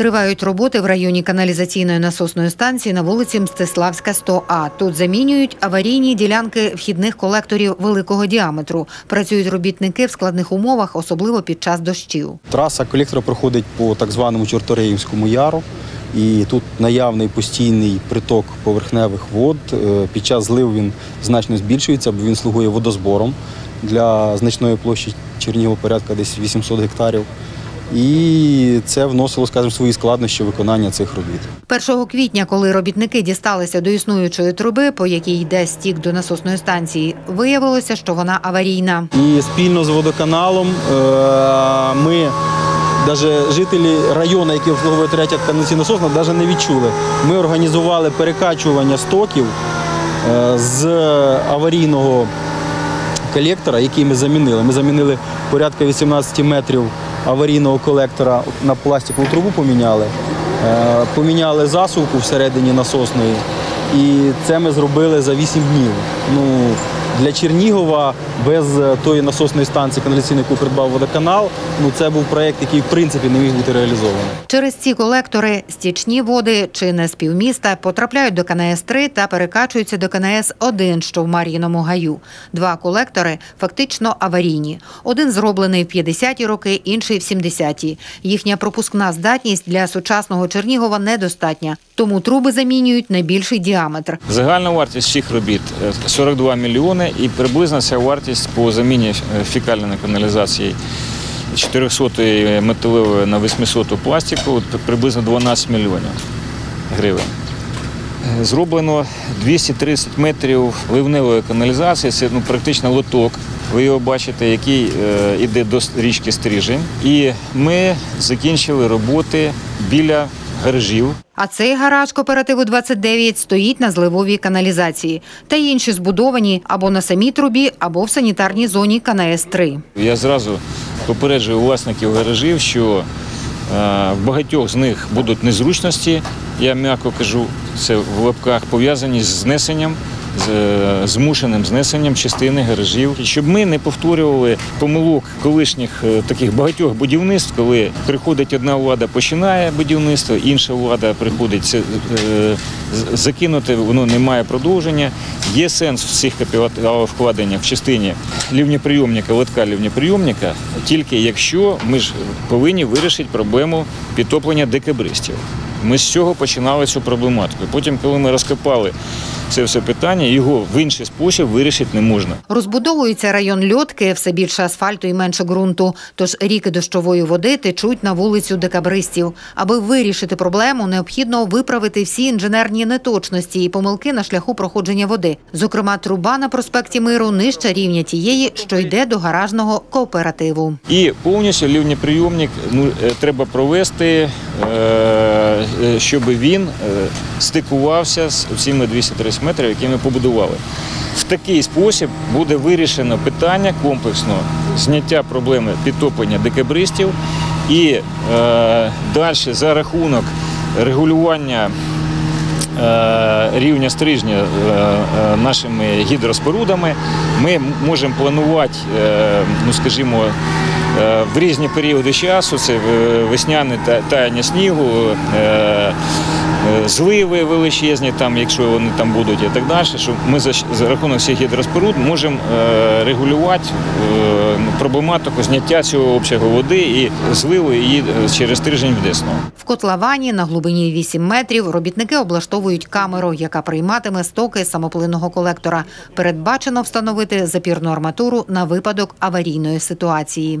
Тривають роботи в районі каналізаційної насосної станції на вулиці Мстиславська, 100А. Тут замінюють аварійні ділянки вхідних колекторів великого діаметру. Працюють робітники в складних умовах, особливо під час дощів. Траса колектора проходить по так званому Чортореївському яру. І тут наявний постійний приток поверхневих вод. Е, Під час злив він значно збільшується, бо він слугує водозбором для значної площі Чернігова порядка десь 800 гектарів. І це вносило, скажімо, свої складнощі виконання цих робіт. 1 квітня, коли робітники дісталися до існуючої труби, по якій йде стік до насосної станції, виявилося, що вона аварійна. І спільно з водоканалом е, ми, навіть жителі району, які обслуговує третя каналізаційна насосна, навіть не відчули. Ми організували перекачування стоків е, з аварійного колектора, який ми замінили. Ми замінили порядка 18 метрів аварійного колектора на пластикову трубу поміняли. Е, Поміняли засувку всередині насосної. І це ми зробили за 8 днів. Ну, для Чернігова без е, тої насосної станції каналізаційної, яку придбав водоканал, ну це був проєкт, який в принципі не міг бути реалізований. Через ці колектори стічні води чи не з півміста потрапляють до КНС-3 та перекачуються до КНС-1, що в Мар'їному гаю. Два колектори фактично аварійні. Один зроблений в 50-ті роки, інший в 70-ті. Їхня пропускна здатність для сучасного Чернігова недостатня, тому труби замінюють на більший діаметр. Загальна вартість всіх робіт е, 42 мільйони і приблизна ця вартість по заміні е, фекальної каналізації 400 металевої на 800 пластику приблизно 12 мільйонів гривень. Е, Зроблено 230 метрів ливневої каналізації. Це ну, практично лоток. Ви його бачите, який е, йде до річки Стрижень. І ми закінчили роботи біля гаражів. А цей гараж кооперативу 29 стоїть на зливовій каналізації. Та інші збудовані або на самій трубі, або в санітарній зоні КНС-3. Я зразу попереджую власників гаражів, що е, в багатьох з них будуть незручності, я м'яко кажу, це в лапках пов'язані з знесенням, з е, змушеним знесенням частини гаражів, щоб ми не повторювали помилок колишніх е, таких багатьох будівництв, коли приходить одна влада, починає будівництво, інша влада приходить е, закинути, воно не має продовження. Є сенс в цих капіталовкладеннях в частині лівнеприйомника, лотка лівнеприйомника, тільки якщо ми ж повинні вирішити проблему підтоплення декабристів. Ми з цього починали цю проблематику. Потім, коли ми розкопали це все питання, його в інший спосіб вирішити не можна. Розбудовується район льотки, все більше асфальту і менше ґрунту. Тож ріки дощової води течуть на вулицю декабристів. Аби вирішити проблему, необхідно виправити всі інженерні неточності і помилки на шляху проходження води. Зокрема, труба на проспекті Миру нижче рівня тієї, що йде до гаражного кооперативу. І повністю лівнеприйомник ну, е, треба провести, е, е, щоб він стикувався з цими 230 метрів, які ми побудували. В такий спосіб буде вирішено питання комплексно зняття проблеми підтоплення декабристів і е, далі за рахунок регулювання е, рівня стрижня е, е, нашими гідроспорудами ми можемо планувати, ну скажімо, в різні періоди часу, це весняне таяння снігу, зливи величезні, там, якщо вони там будуть і так далі, що ми за, за рахунок цих гідроспоруд можемо е, регулювати е, проблематику зняття цього обсягу води і зливу її е, через тиждень в Десну. В котловані на глибині 8 метрів робітники облаштовують камеру, яка прийматиме стоки самоплинного колектора. Передбачено встановити запірну арматуру на випадок аварійної ситуації.